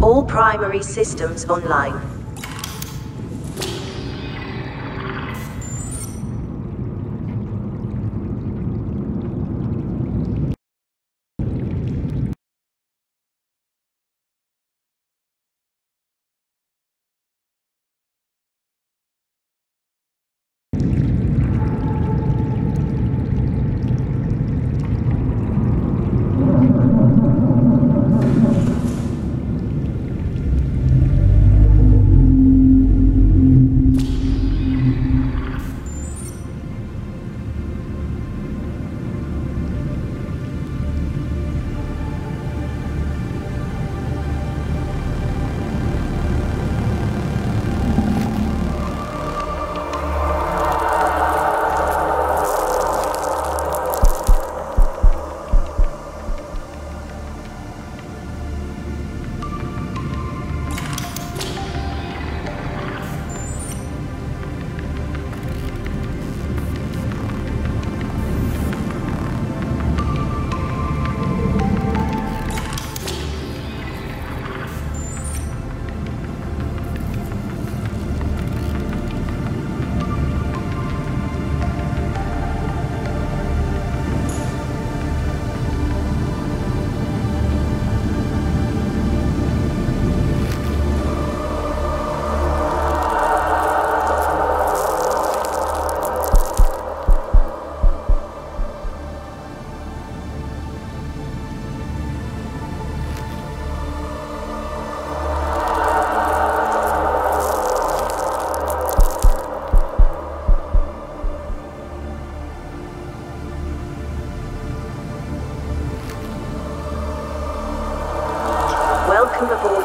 All primary systems online. Welcome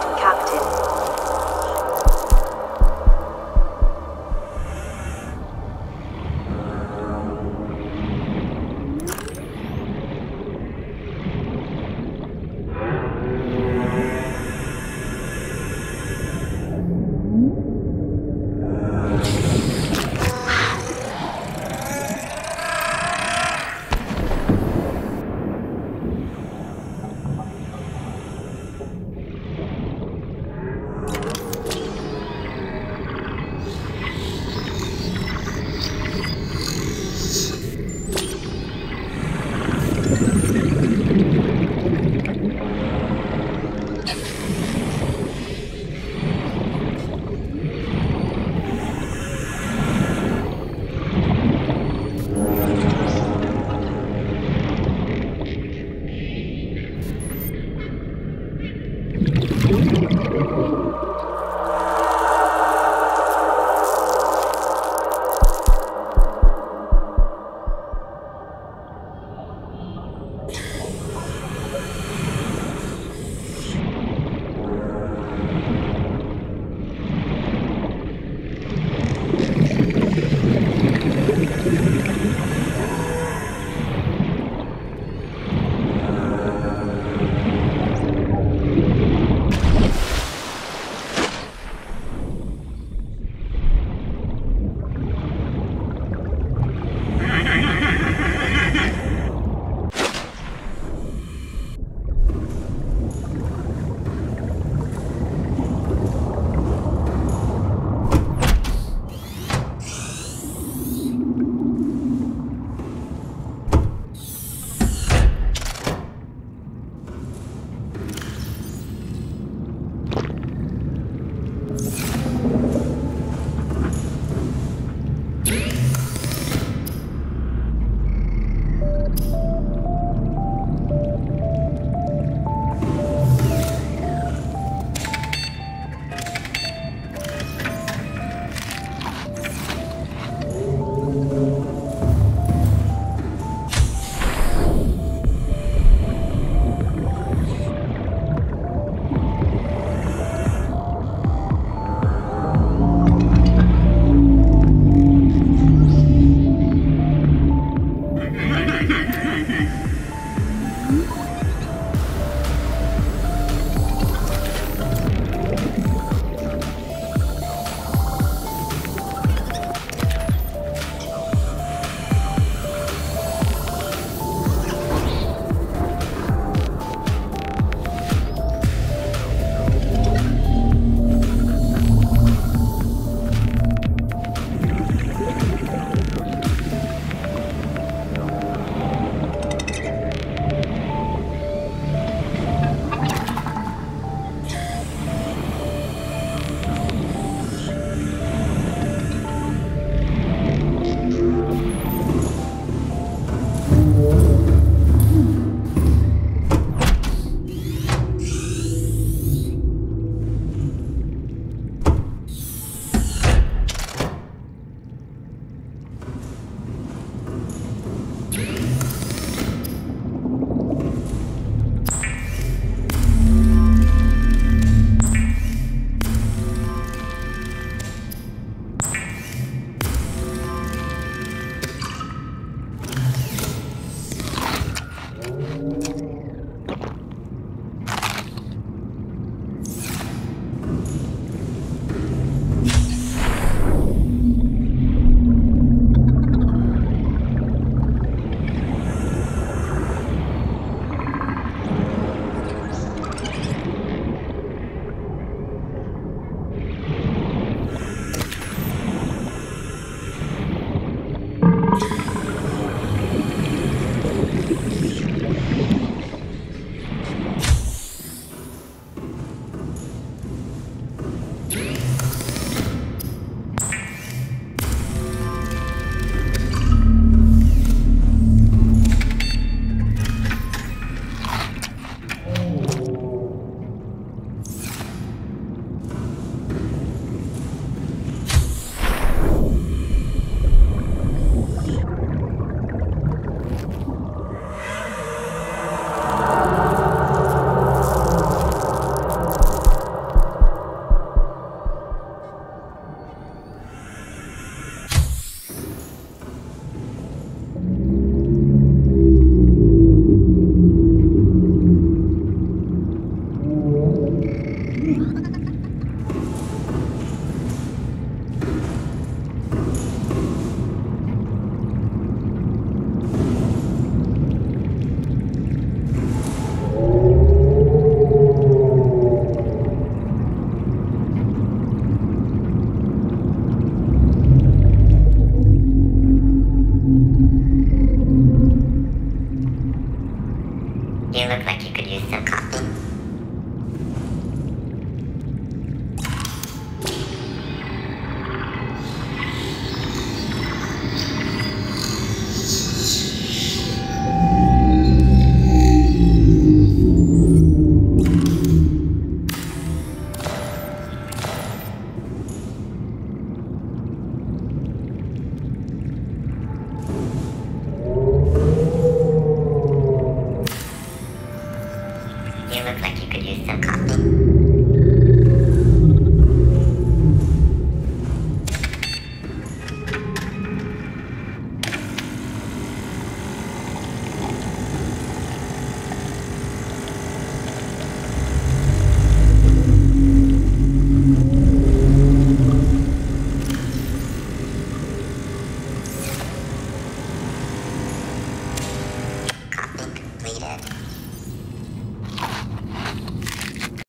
You look like